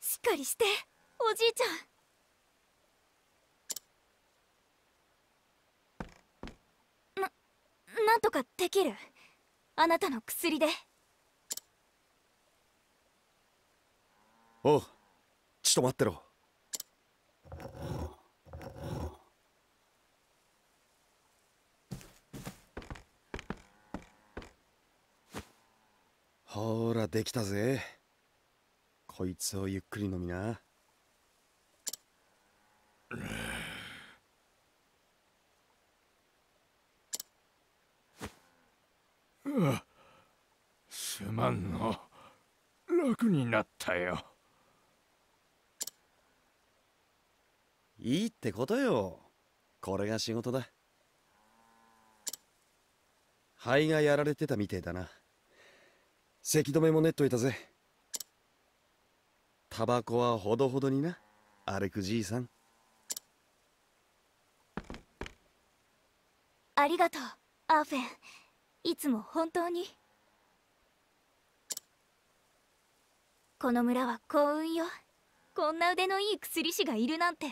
しっかりしておじいちゃん。ななんとかできる？あなたの薬で。おうちょっと待ってろ。ほらできたぜ。こいつをゆっくり飲みな。すまんの。楽になったよ。いいってことよ。これが仕事だ。肺がやられてたみてえだな咳止めも練っといたぜ。タバコはほどほどにな。歩くじいさん。ありがとうアーフェン。いつも本当に。この村は幸運よ。こんな腕のいい薬師がいるなんて。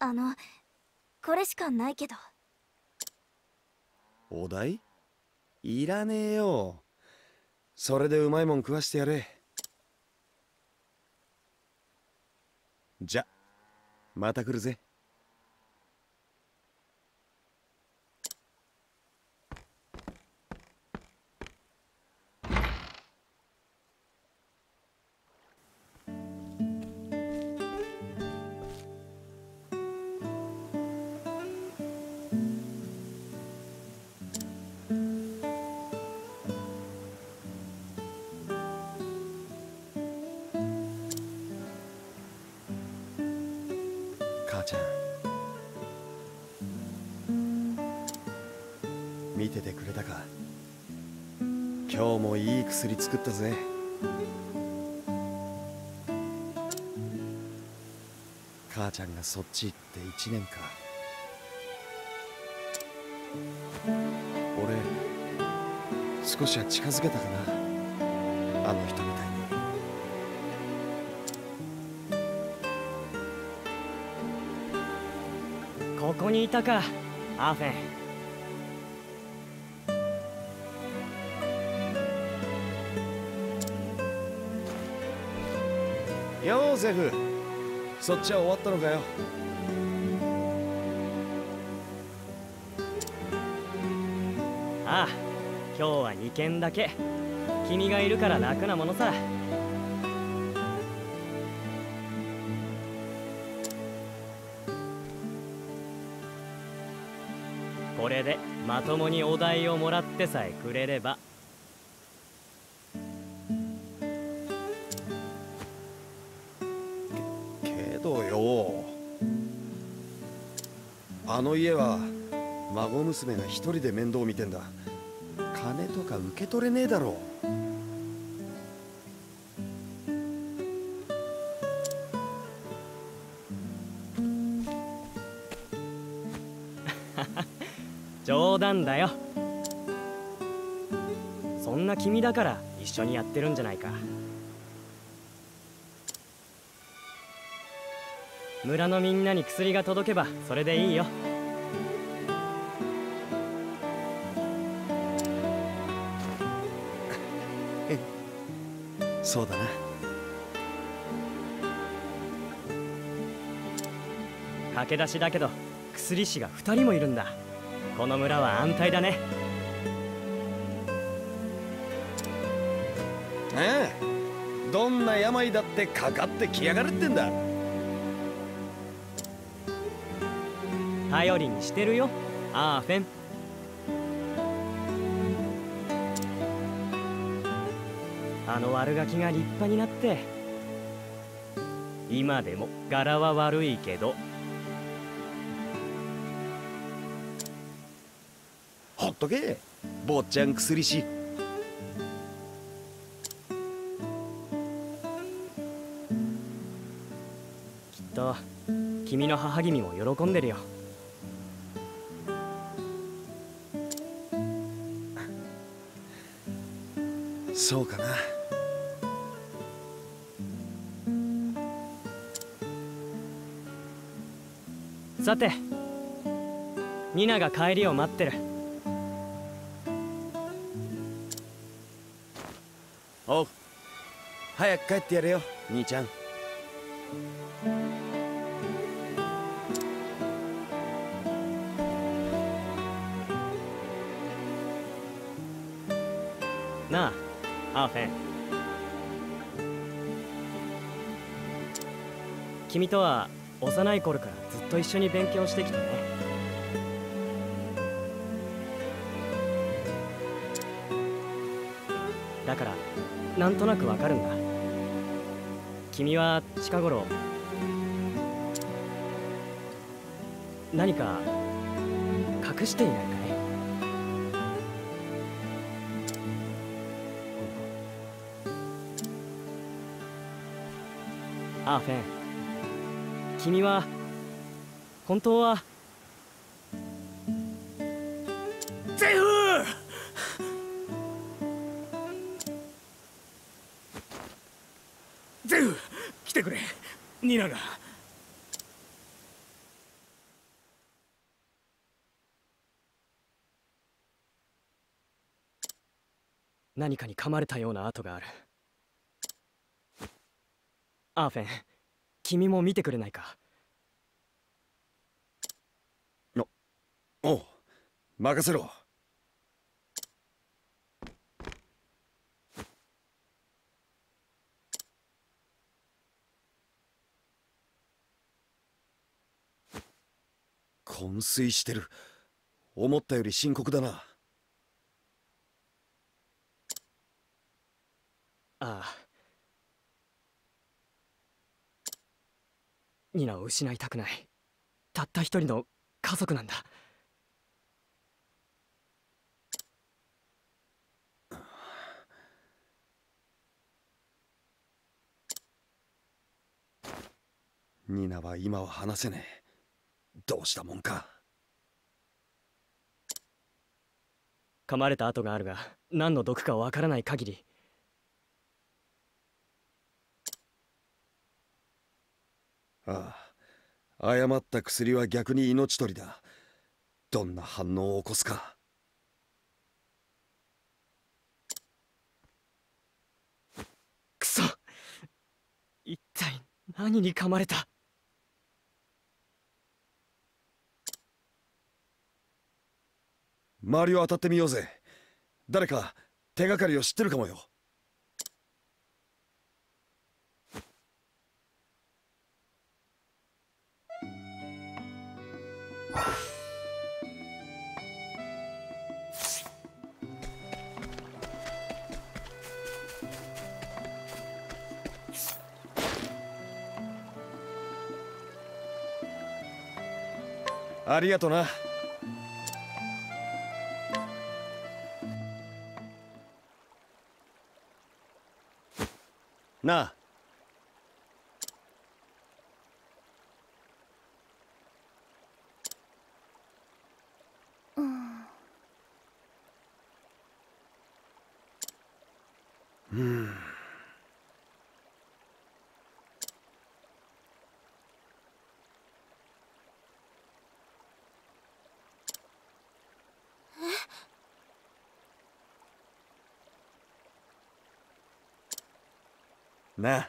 あのこれしかないけど。お題？いらねえよ。それでうまいもん食わしてやれ。じゃまた来るぜ。母ちゃん。見ててくれたか？今日もいい薬作ったぜ。母ちゃんがそっち行って1年か。俺少しは近づけたかな？あの人みたいに。ここにいたかアーフェン。ヨーゼフ。そっちは終わったのかよ。ああ今日は2件だけ。君がいるから楽なものさまともにお題をもらってさえくれれば。けどよ。あの家は孫娘が一人で面倒見てんだ。金とか受け取れねえだろう。冗談だよ。そんな君だから一緒にやってるんじゃないか。村のみんなに薬が届けばそれでいいよ。そうだな。駆け出しだけど薬師が2人もいるんだこの村は安泰だね。ああどんな病だってかかってきやがるってんだ。頼りにしてるよ。アーフェン。あの悪ガキが立派になって。今でも柄は悪いけどっとけ。坊ちゃん薬師。と君の母君も喜んでるよ。そうかな。さてニナが帰りを待ってる早く帰ってやれよ兄ちゃん。なあアーフェン。君とは幼い頃からずっと一緒に勉強してきたね。だからなんとなくわかるんだ。君は近頃何か隠していないかね？アーフェン。君は本当は噛まれたような跡がある。アーフェン君も見てくれないか？おう任せろ。昏睡してる。思ったより深刻だな。ああ。ニナを失いたくないたった一人の家族なんだニナは今は話せねえどうしたもんか噛まれた跡があるが何の毒かわからない限りああ誤った薬は逆に命取りだ。どんな反応を起こすか。クソ一体何に噛まれた。周りを当たってみようぜ。誰か手がかりを知ってるかもよありがとな。なあ。うん。な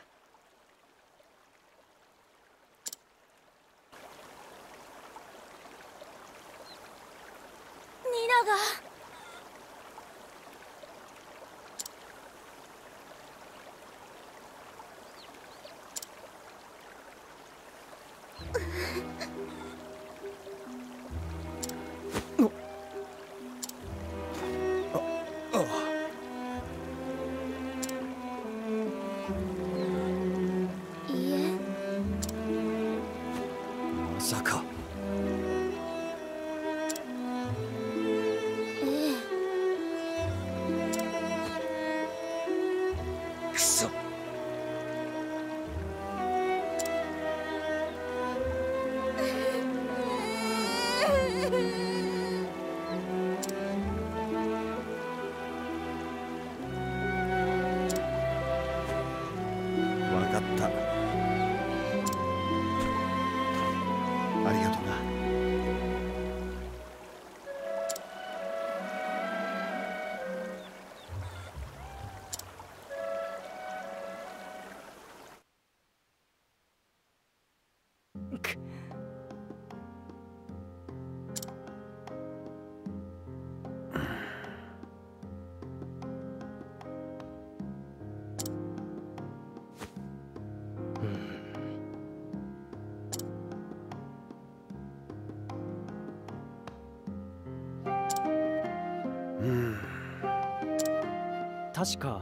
確か。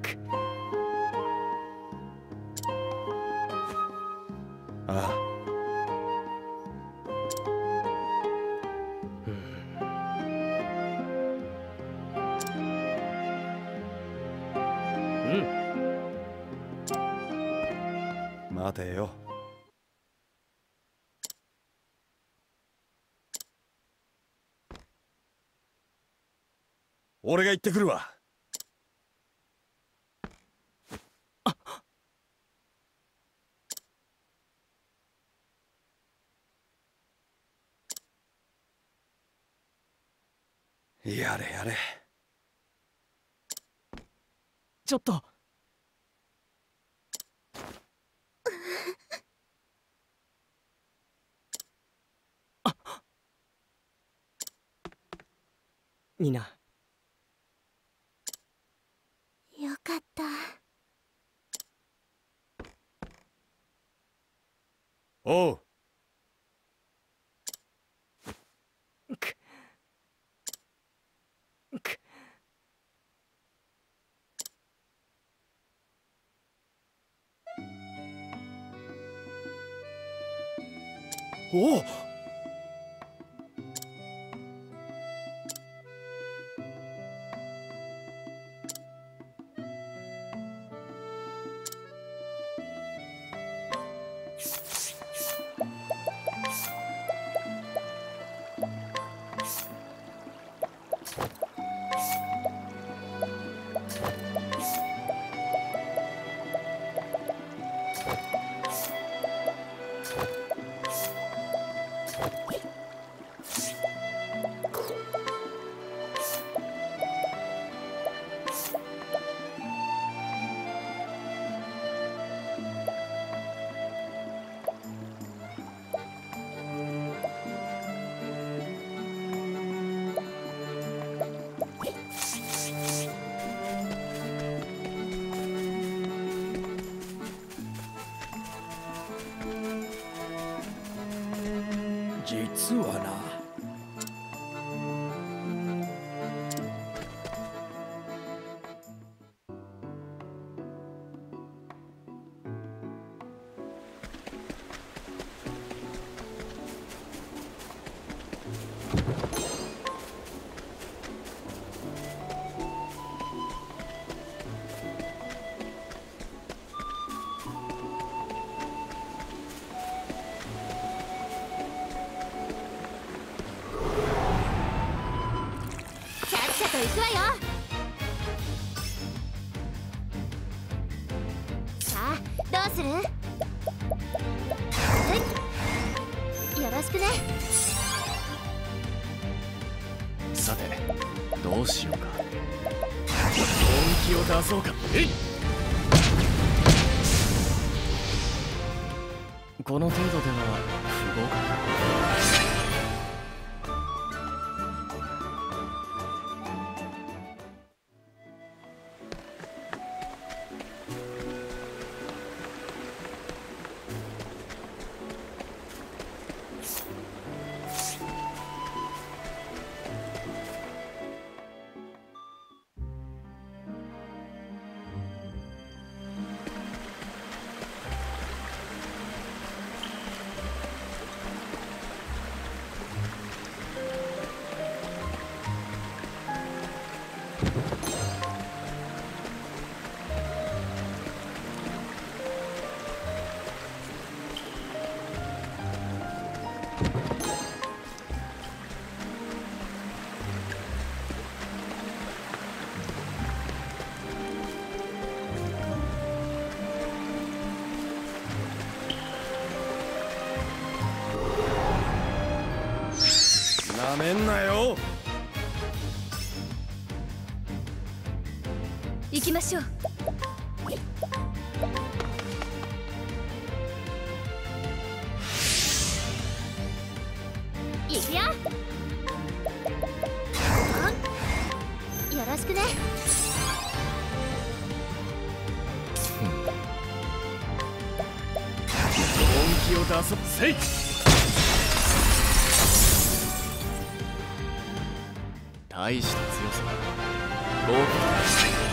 くあ。あうん。待てよ俺が行ってくるわ。やれやれ。ちょっと。ニナお実はな。めんなよ。行きましょう。行くよ。うん。よろしくね。本気を出そうせい愛した強さ。だ豪華だ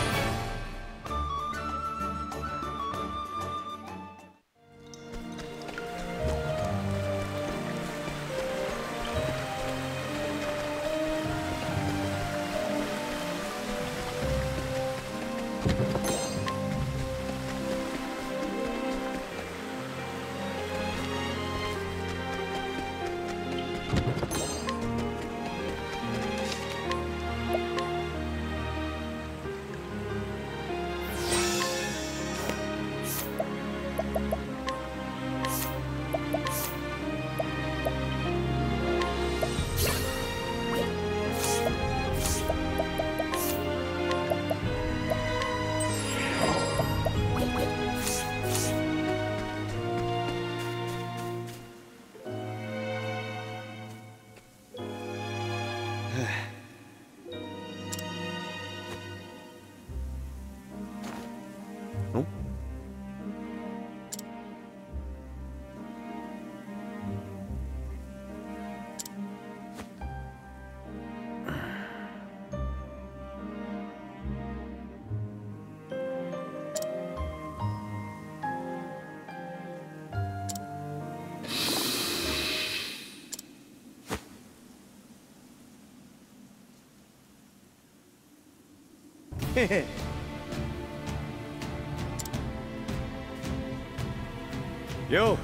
よ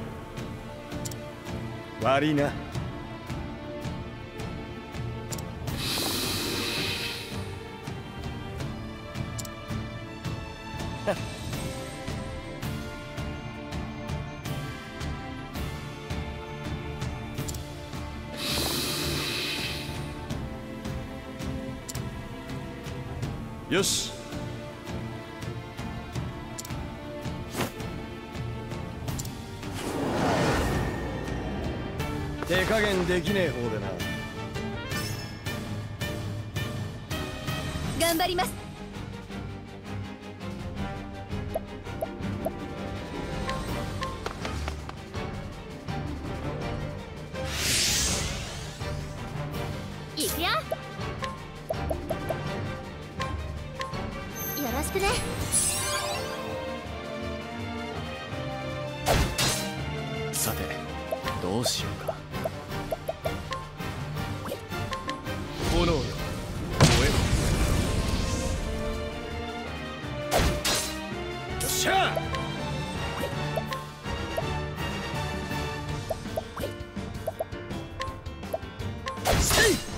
う悪いな。よし。手加減できねえ方でな。頑張りますせ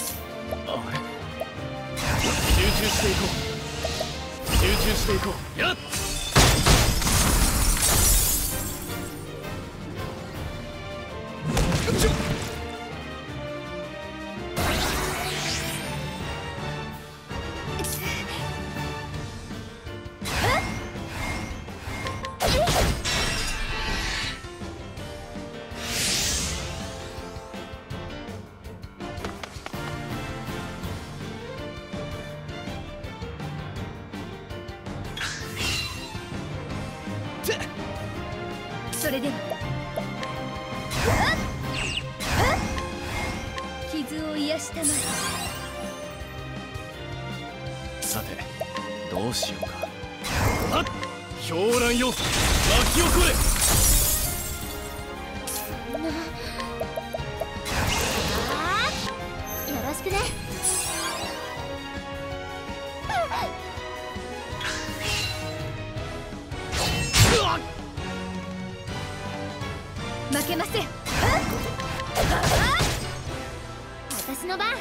集中していこう。集中していこう。やっ負けません。私の番。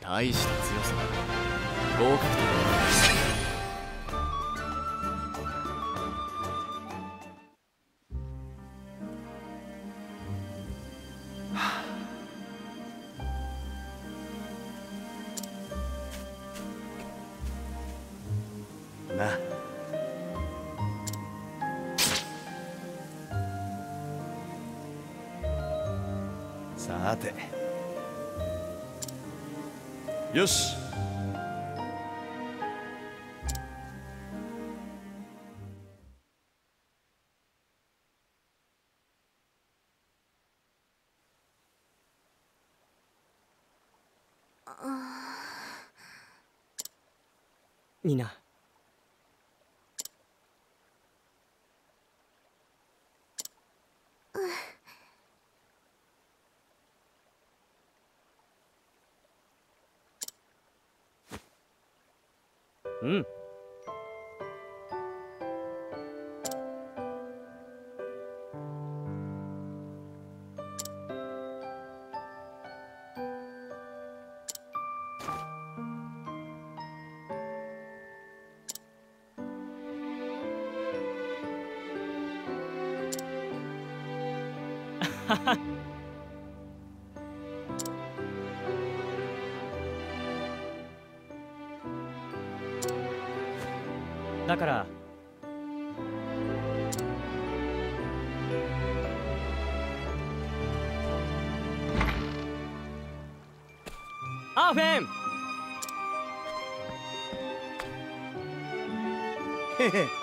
大したみなうん。から。アーフェン。へへ。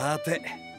さて。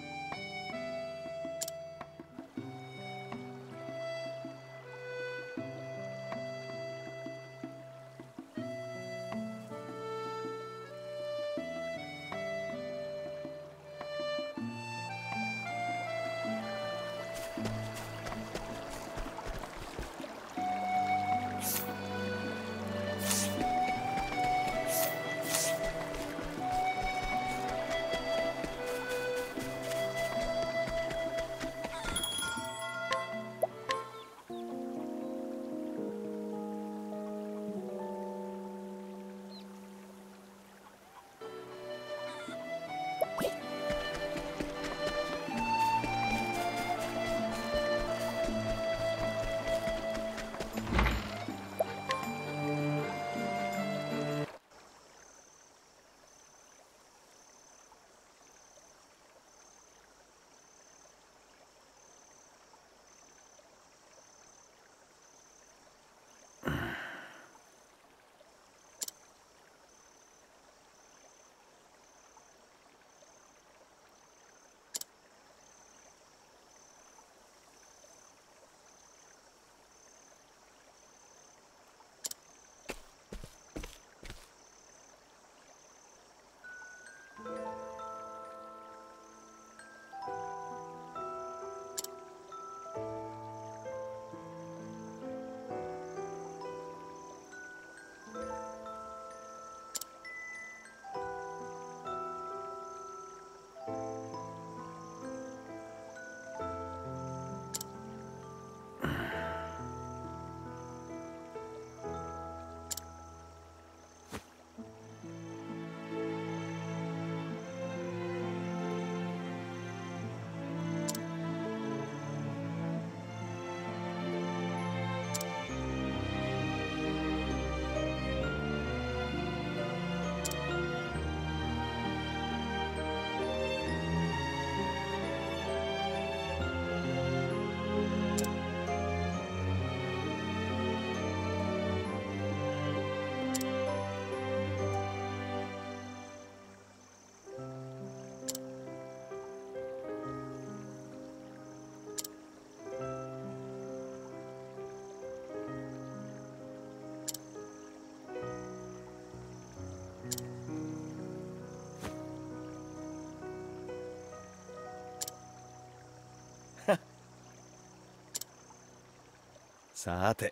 さて。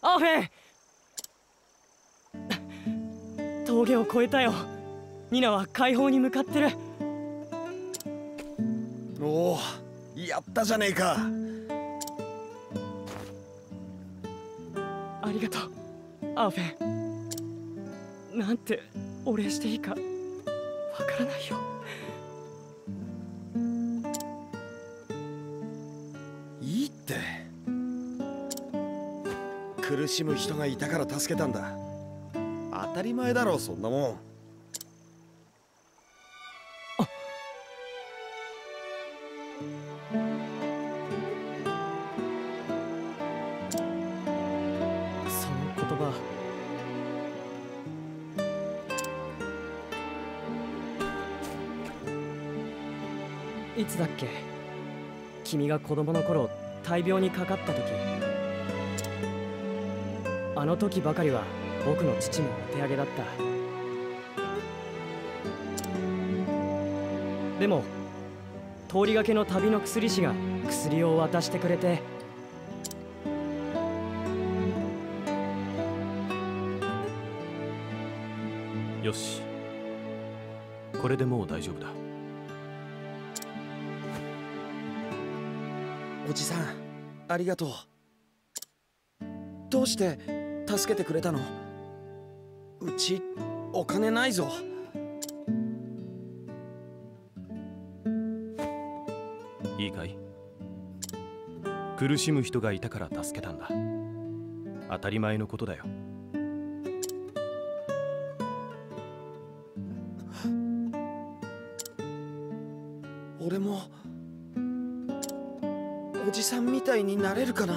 アーフェン。峠を越えたよ。ニナは解放に向かってる。おおやったじゃねえか。ありがとうアーフェン。なんてお礼していいかわからないよ。いいって。苦しむ人がいたから助けたんだ。当たり前だろそんなもん。つだっけ？君が子供の頃大病にかかった時。あの時ばかりは僕の父もお手上げだった。でも通りがけの旅の薬師が薬を渡してくれて。よし。これでもう大丈夫だ。おじさんありがとう。どうして助けてくれたの？うちお金ないぞ。いいかい？苦しむ人がいたから助けたんだ。当たり前のことだよ。俺もおじさんみたいになれるかな？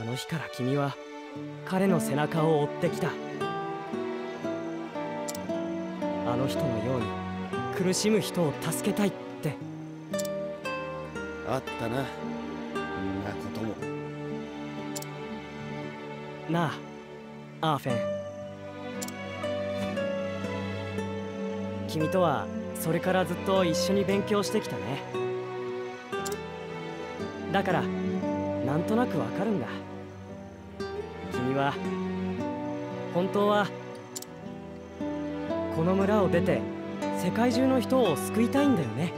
あの日から君は彼の背中を追ってきた。あの人のように苦しむ人を助けたいって。あったな。そんなことも。なあアーフェン君とはそれからずっと一緒に勉強してきたね。だからなんとなくわかるんだ。君は本当はこの村を出て世界中の人を救いたいんだよね。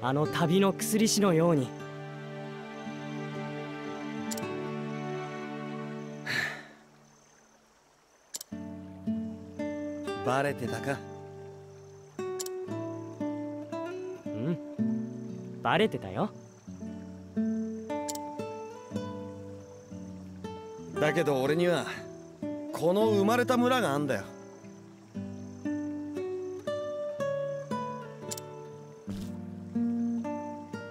あの旅の薬師のようにバレてたか。うん。バレてたよ。だけど俺にはこの生まれた村があんだよ。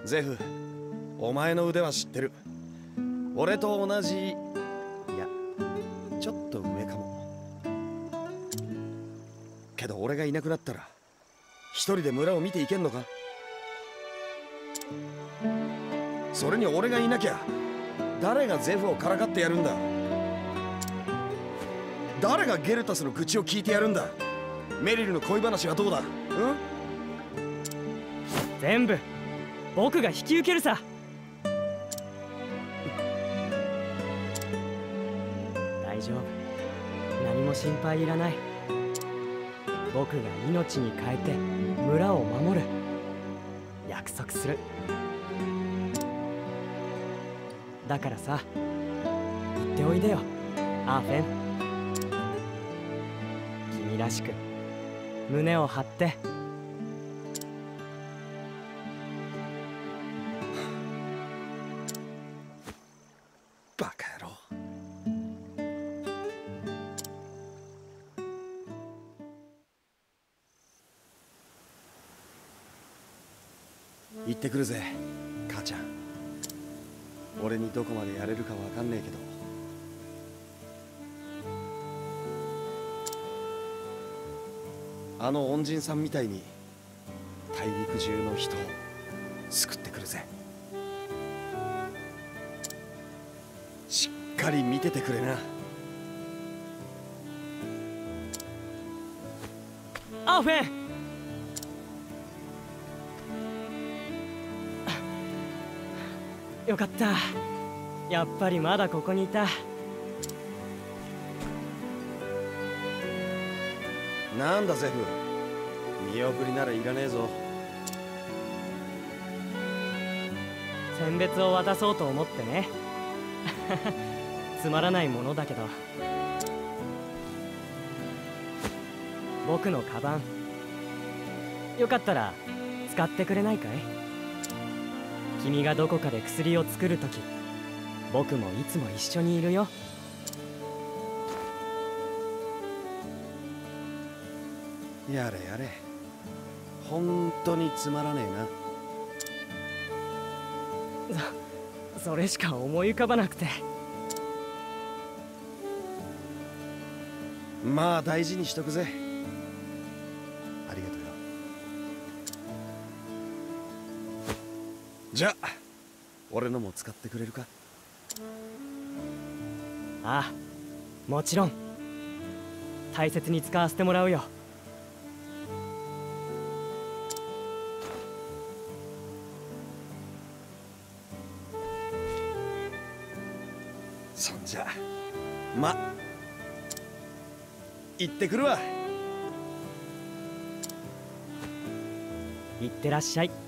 ゼフお前の腕は知ってる。俺と同じがいなくなったら一人で村を見ていけんのか？それに俺がいなきゃ誰がゼフをからかってやるんだ？誰がゲルタスの愚痴を聞いてやるんだ？メリルの恋話はどうだ？うん？全部僕が引き受けるさ。大丈夫。何も心配いらない。僕が命に変えて村を守る。約束する。だからさ行っておいでよアーフェン。君らしく胸を張って。人さんみたいに大陸中の人を救ってくるぜ。しっかり見ててくれな。アフェンよかった。やっぱりまだここにいた。なんだゼフ。見送りならいらねえぞ。選別を渡そうと思ってね。つまらないものだけど。僕のカバン。よかったら使ってくれないかい？君がどこかで薬を作るとき僕もいつも一緒にいるよ。やれやれ本当につまらねえな。それしか思い浮かばなくて。まあ大事にしとくぜ。ありがとうよ。じゃあ俺のも使ってくれるか？ああもちろん。大切に使わせてもらうよま行ってくるわ。行ってらっしゃい。